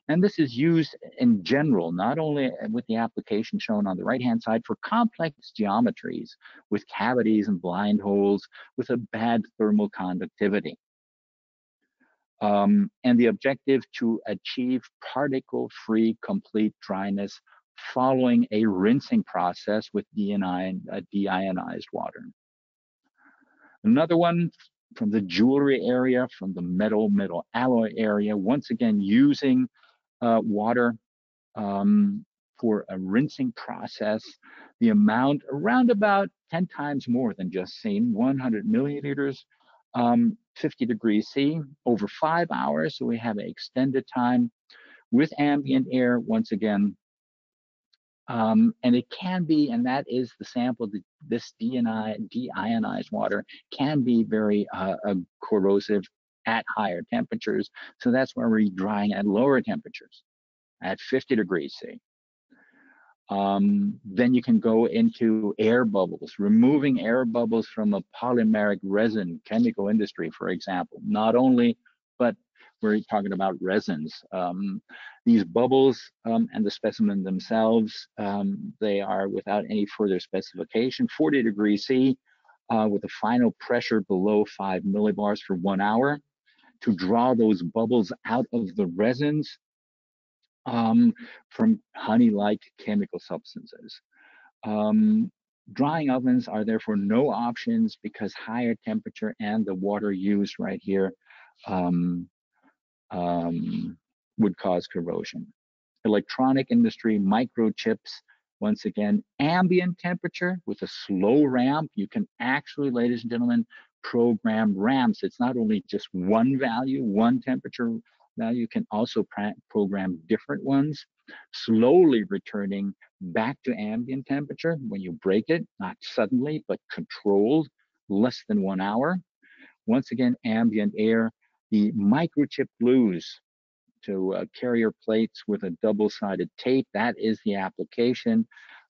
B: And this is used in general, not only with the application shown on the right-hand side for complex geometries with cavities and blind holes with a bad thermal conductivity. Um, and the objective to achieve particle-free complete dryness following a rinsing process with uh, deionized water. Another one from the jewelry area, from the metal, metal alloy area, once again using uh, water um, for a rinsing process. The amount around about 10 times more than just seen, 100 milliliters, um, 50 degrees C over five hours. So we have an extended time with ambient air, once again, um, and it can be, and that is the sample, that this deionized water can be very uh, uh, corrosive at higher temperatures. So that's why we're drying at lower temperatures, at 50 degrees C. Um, then you can go into air bubbles, removing air bubbles from a polymeric resin chemical industry, for example, not only, but we're talking about resins. Um, these bubbles um, and the specimen themselves, um, they are without any further specification, 40 degrees C uh, with a final pressure below five millibars for one hour to draw those bubbles out of the resins um, from honey-like chemical substances. Um, drying ovens are therefore no options because higher temperature and the water used right here um, um, would cause corrosion. Electronic industry, microchips, once again, ambient temperature with a slow ramp. You can actually, ladies and gentlemen, program ramps. It's not only just one value, one temperature value, you can also program different ones, slowly returning back to ambient temperature when you break it, not suddenly, but controlled, less than one hour. Once again, ambient air the microchip glues to uh, carrier plates with a double-sided tape. That is the application.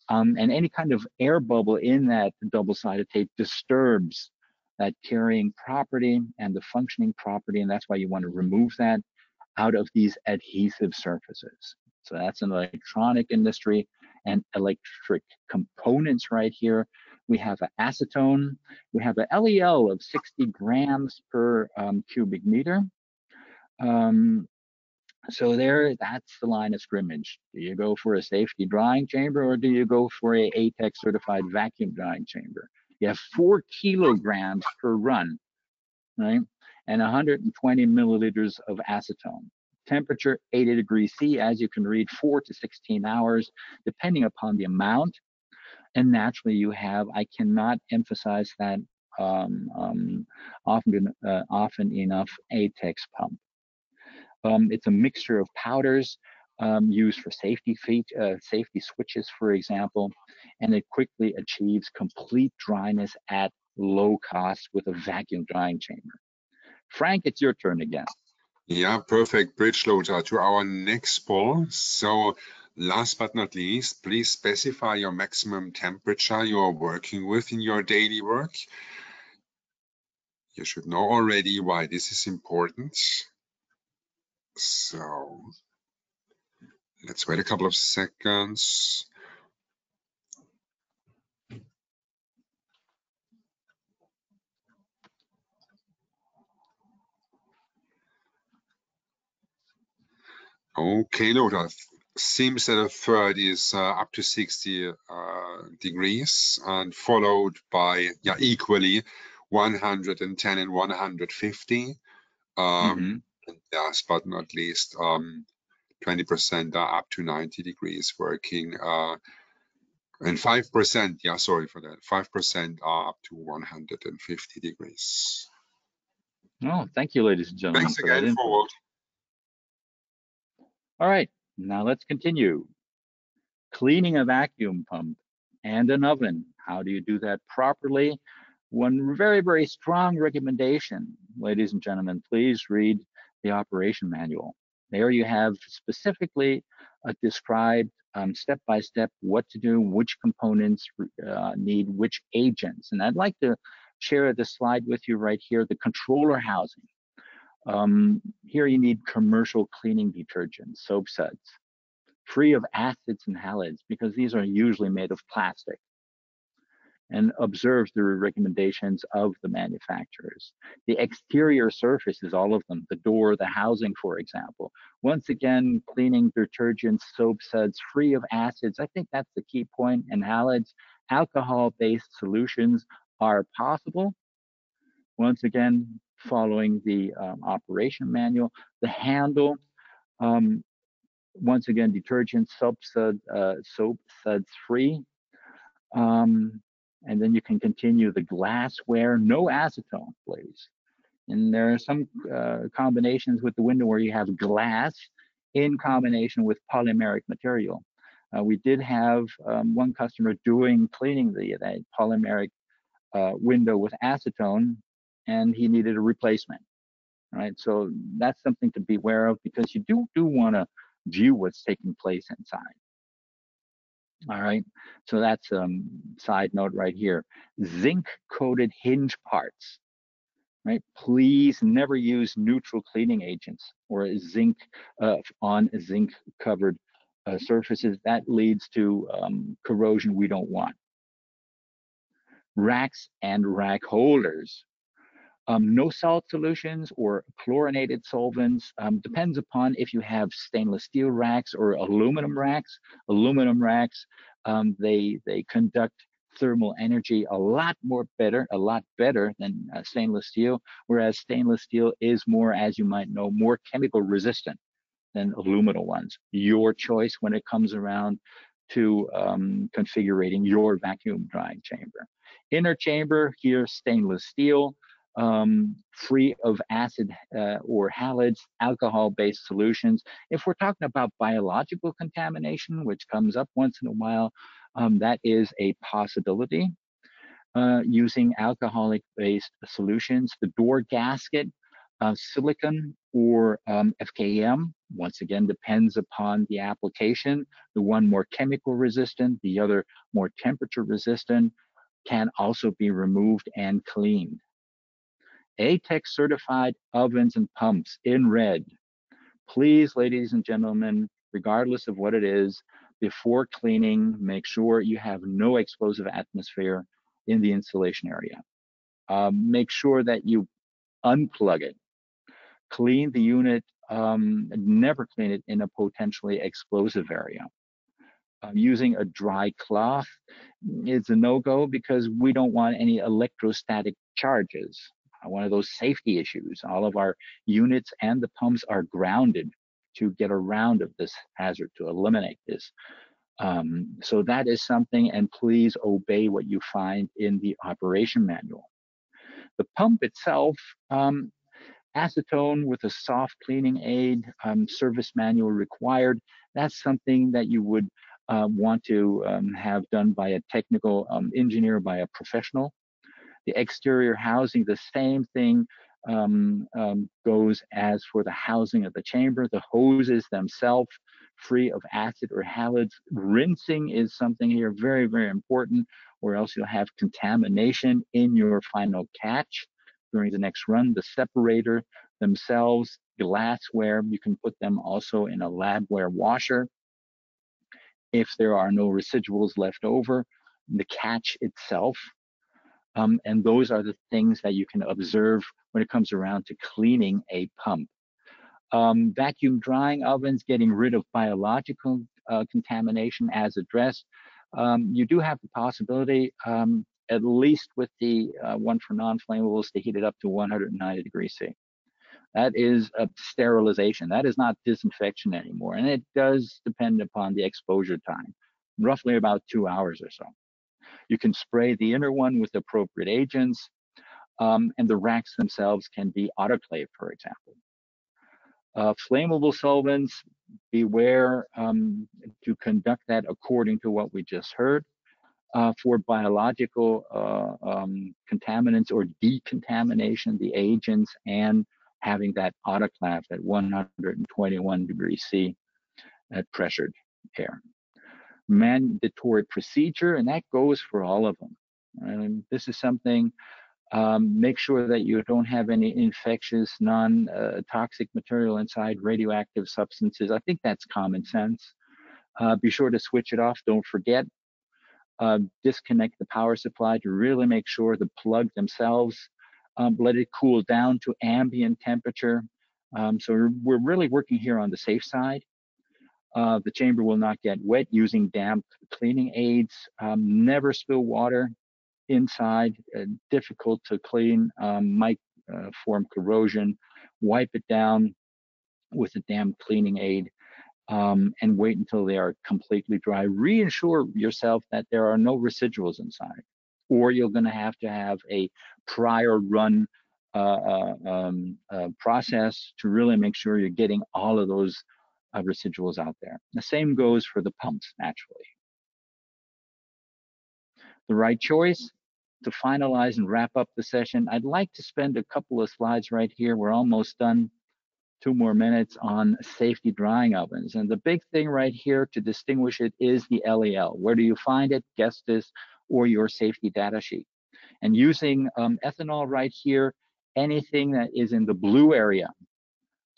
B: Um, and any kind of air bubble in that double-sided tape disturbs that carrying property and the functioning property, and that's why you want to remove that out of these adhesive surfaces. So that's an electronic industry and electric components right here. We have an acetone. We have an LEL of 60 grams per um, cubic meter. Um, so there, that's the line of scrimmage. Do you go for a safety drying chamber or do you go for a ATEX certified vacuum drying chamber? You have four kilograms per run, right? And 120 milliliters of acetone. Temperature 80 degrees C, as you can read, four to 16 hours, depending upon the amount. And naturally you have i cannot emphasize that um, um, often uh, often enough atex pump. Um, it's a mixture of powders um, used for safety feet, uh, safety switches for example and it quickly achieves complete dryness at low cost with a vacuum drying chamber. Frank it's your turn again
A: yeah, perfect bridge loader to our next poll. So Last but not least, please specify your maximum temperature you are working with in your daily work. You should know already why this is important. So let's wait a couple of seconds. Okay, Lothar, seems that a third is uh, up to 60 uh, degrees and followed by yeah equally 110 and 150 um, mm -hmm. and last but not least um, 20% are up to 90 degrees working uh, and 5% yeah sorry for that 5% are up to 150 degrees.
B: Oh thank you ladies and gentlemen
A: thanks again for
B: all right now let's continue. Cleaning a vacuum pump and an oven. How do you do that properly? One very, very strong recommendation, ladies and gentlemen, please read the operation manual. There you have specifically uh, described um, step by step what to do, which components uh, need which agents. And I'd like to share the slide with you right here, the controller housing. Um, here you need commercial cleaning detergents, soap suds, free of acids and halides because these are usually made of plastic and observe the recommendations of the manufacturers. The exterior surfaces, all of them, the door, the housing, for example. Once again, cleaning detergents, soap suds, free of acids. I think that's the key point. And halides, alcohol-based solutions are possible. Once again, following the um, operation manual. The handle, um, once again, detergent, soap, sud, uh, soap suds free. Um, and then you can continue the glassware, no acetone, please. And there are some uh, combinations with the window where you have glass in combination with polymeric material. Uh, we did have um, one customer doing cleaning the that polymeric uh, window with acetone and he needed a replacement. Right, so that's something to be aware of because you do do want to view what's taking place inside. All right, so that's a um, side note right here. Zinc coated hinge parts, right? Please never use neutral cleaning agents or zinc uh, on zinc covered uh, surfaces. That leads to um, corrosion we don't want. Racks and rack holders, um, no salt solutions or chlorinated solvents um, depends upon if you have stainless steel racks or aluminum racks. Aluminum racks, um, they they conduct thermal energy a lot more better, a lot better than uh, stainless steel. Whereas stainless steel is more, as you might know, more chemical resistant than aluminum ones. Your choice when it comes around to um, configuring your vacuum drying chamber. Inner chamber here, stainless steel um, free of acid uh, or halides, alcohol-based solutions. If we're talking about biological contamination, which comes up once in a while, um, that is a possibility. Uh, using alcoholic-based solutions, the door gasket, uh, silicon or um, FKM, once again, depends upon the application. The one more chemical resistant, the other more temperature resistant, can also be removed and cleaned. ATEX certified ovens and pumps in red. Please, ladies and gentlemen, regardless of what it is, before cleaning, make sure you have no explosive atmosphere in the installation area. Um, make sure that you unplug it. Clean the unit, um, never clean it in a potentially explosive area. Um, using a dry cloth is a no-go because we don't want any electrostatic charges. Uh, one of those safety issues. All of our units and the pumps are grounded to get around of this hazard, to eliminate this. Um, so that is something, and please obey what you find in the operation manual. The pump itself, um, acetone with a soft cleaning aid, um, service manual required. That's something that you would uh, want to um, have done by a technical um, engineer, by a professional. The exterior housing, the same thing. um, um, goes as for the housing of the chamber. The hoses themselves free of acid or halides. Rinsing is something here very, very important, or else you'll have contamination in your final catch during the next run. The separator themselves, glassware, you can put them also in a labware washer. If there are no residuals left over, the catch itself. Um, and those are the things that you can observe when it comes around to cleaning a pump. Um, vacuum drying ovens, getting rid of biological uh, contamination as addressed. Um, you do have the possibility, um, at least with the uh, one for non-flammables, to heat it up to 190 degrees C. That is a sterilization. That is not disinfection anymore. And it does depend upon the exposure time, roughly about two hours or so. You can spray the inner one with appropriate agents, um, and the racks themselves can be autoclaved, for example. Uh, flammable solvents, beware um, to conduct that according to what we just heard. Uh, for biological uh, um, contaminants or decontamination, the agents, and having that autoclave at 121 degrees C at pressured air. Mandatory procedure, and that goes for all of them. And this is something um, make sure that you don't have any infectious, non-toxic material inside, radioactive substances. I think that's common sense. Uh, be sure to switch it off. Don't forget. Uh, disconnect the power supply to really make sure the plug themselves, um, let it cool down to ambient temperature. Um, so we're, really working here on the safe side. Uh, the chamber will not get wet using damp cleaning aids. Um, never spill water inside, uh, difficult to clean, um, might uh, form corrosion. Wipe it down with a damp cleaning aid um, and wait until they are completely dry. Reassure yourself that there are no residuals inside, or you're going to have to have a prior run uh, uh, um, uh, process to really make sure you're getting all of those uh, residuals out there. The same goes for the pumps, naturally. The right choice to finalize and wrap up the session, I'd like to spend a couple of slides right here. We're almost done. Two more minutes on safety drying ovens. And the big thing right here to distinguish it is the LEL. Where do you find it? Gestis or your safety data sheet. And using um, ethanol right here, anything that is in the blue area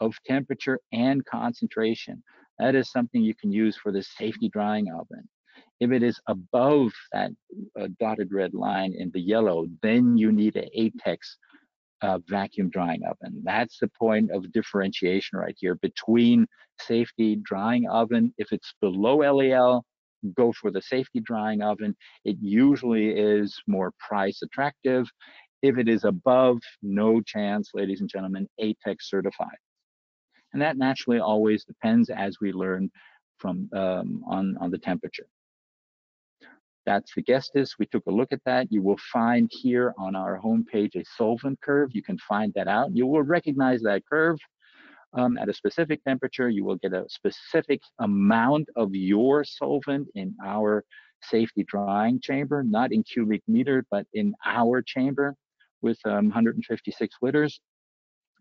B: of temperature and concentration, that is something you can use for the safety drying oven. If it is above that uh, dotted red line in the yellow, then you need an ATEX uh, vacuum drying oven. That's the point of differentiation right here between safety drying oven. If it's below LEL, go for the safety drying oven. It usually is more price attractive. If it is above, no chance, ladies and gentlemen, ATEX certified. And that naturally always depends as we learn from um, on, on the temperature. That's the Gestis. We took a look at that. You will find here on our homepage a solvent curve. You can find that out. You will recognize that curve. Um, at a specific temperature, you will get a specific amount of your solvent in our safety drying chamber, not in cubic meter, but in our chamber with um, 156 liters.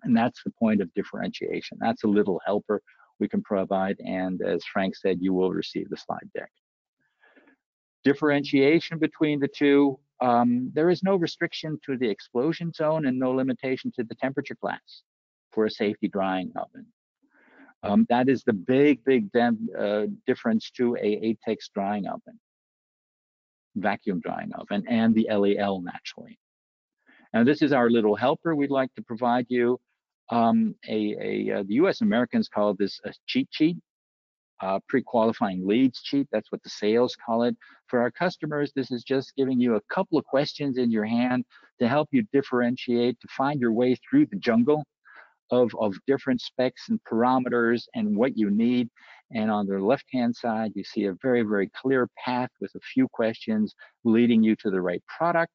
B: And that's the point of differentiation. That's a little helper we can provide. And as Frank said, you will receive the slide deck differentiation between the two. Um, there is no restriction to the explosion zone and no limitation to the temperature class for a safety drying oven. Um, that is the big, big uh, difference to a ATEX drying oven, vacuum drying oven, and the LEL naturally. Now this is our little helper we'd like to provide you. Um, a, a uh, the U.S. Americans call this a cheat sheet uh, pre-qualifying leads cheat. That's what the sales call it. For our customers, this is just giving you a couple of questions in your hand to help you differentiate, to find your way through the jungle of, of different specs and parameters and what you need. And on the left-hand side, you see a very, very clear path with a few questions leading you to the right product,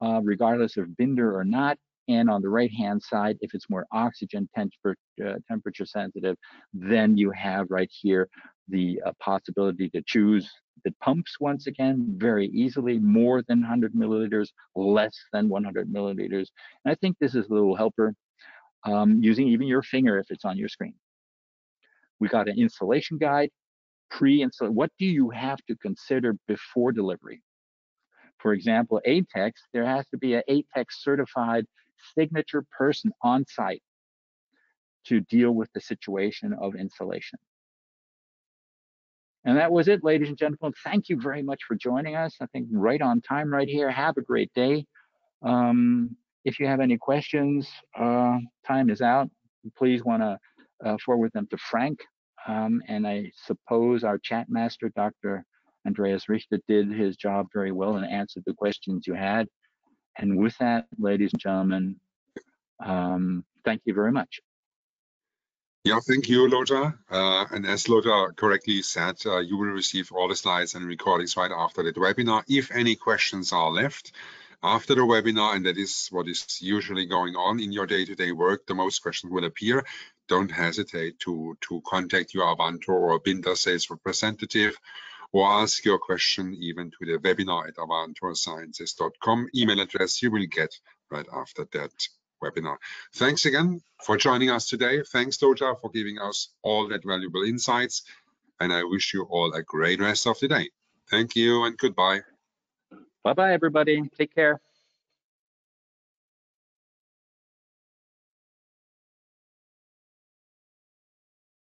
B: uh, regardless of Binder or not. And on the right hand side, if it's more oxygen temperature, uh, temperature sensitive, then you have right here the uh, possibility to choose the pumps once again very easily, more than 100 milliliters, less than 100 milliliters. And I think this is a little helper um, using even your finger if it's on your screen. We got an installation guide, pre-install. What do you have to consider before delivery? For example, ATEX, there has to be an ATEX certified signature person on site to deal with the situation of insulation. And that was it, ladies and gentlemen. Thank you very much for joining us. I think right on time right here. Have a great day. Um, if you have any questions, uh, time is out. Please want to uh, forward them to Frank. Um, and I suppose our chat master, Dr. Andreas Richter, did his job very well and answered the questions you had. And with that, ladies and gentlemen, um, thank you very much.
A: Yeah, thank you, Lothar. Uh, and as Lothar correctly said, uh, you will receive all the slides and recordings right after the webinar. If any questions are left after the webinar, and that is what is usually going on in your day-to-day -day work, the most questions will appear. Don't hesitate to, to contact your Avantor or Binder sales representative or ask your question even to the webinar at avantorsciences.com email address you will get right after that webinar. Thanks again for joining us today. Thanks, Lothar, for giving us all that valuable insights. And I wish you all a great rest of the day. Thank you and goodbye.
B: Bye-bye, everybody. Take care.